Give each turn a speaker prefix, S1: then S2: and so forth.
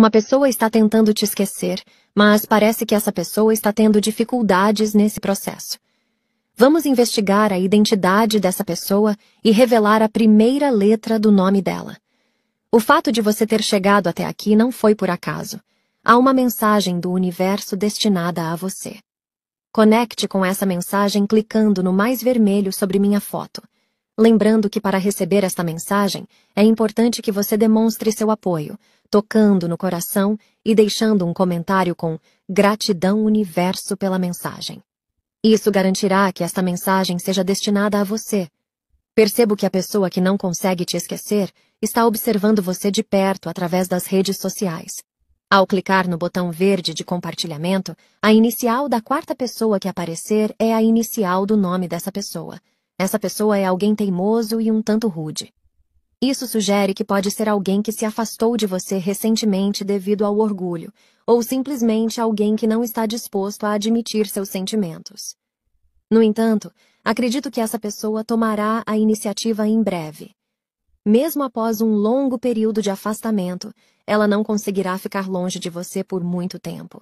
S1: Uma pessoa está tentando te esquecer, mas parece que essa pessoa está tendo dificuldades nesse processo. Vamos investigar a identidade dessa pessoa e revelar a primeira letra do nome dela. O fato de você ter chegado até aqui não foi por acaso. Há uma mensagem do universo destinada a você. Conecte com essa mensagem clicando no mais vermelho sobre minha foto. Lembrando que para receber esta mensagem, é importante que você demonstre seu apoio, tocando no coração e deixando um comentário com gratidão universo pela mensagem. Isso garantirá que esta mensagem seja destinada a você. Percebo que a pessoa que não consegue te esquecer está observando você de perto através das redes sociais. Ao clicar no botão verde de compartilhamento, a inicial da quarta pessoa que aparecer é a inicial do nome dessa pessoa. Essa pessoa é alguém teimoso e um tanto rude. Isso sugere que pode ser alguém que se afastou de você recentemente devido ao orgulho, ou simplesmente alguém que não está disposto a admitir seus sentimentos. No entanto, acredito que essa pessoa tomará a iniciativa em breve. Mesmo após um longo período de afastamento, ela não conseguirá ficar longe de você por muito tempo.